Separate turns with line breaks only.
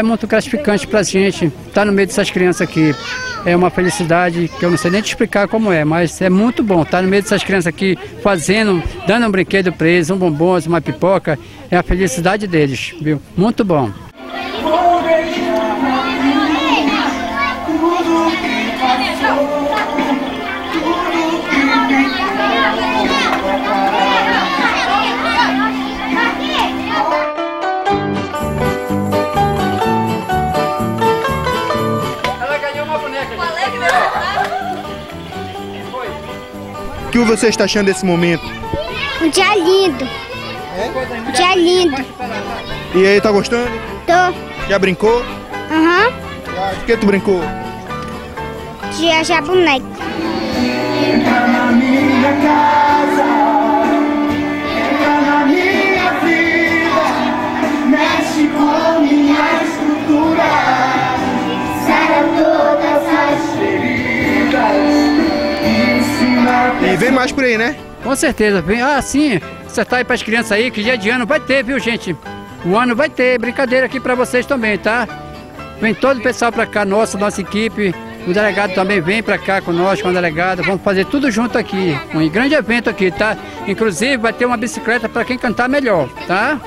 é muito gratificante para a gente estar no meio dessas crianças aqui. É uma felicidade que eu não sei nem te explicar como é, mas é muito bom estar no meio dessas crianças aqui, fazendo, dando um brinquedo para eles, um bombom, uma pipoca. É a felicidade deles, viu? Muito bom.
O que você está achando desse momento?
Um dia lindo. Um dia lindo.
E aí, tá gostando?
Tô.
Já brincou?
Aham.
De que tu brincou?
Dia já boneco.
E vem mais por aí, né?
Com certeza. Vem, ah, sim. Você tá aí para as crianças aí, que dia de ano vai ter, viu, gente? O ano vai ter brincadeira aqui para vocês também, tá? Vem todo o pessoal para cá, nossa, nossa equipe. O delegado também vem para cá conosco, com o delegado. Vamos fazer tudo junto aqui. Um grande evento aqui, tá? Inclusive vai ter uma bicicleta para quem cantar melhor, tá?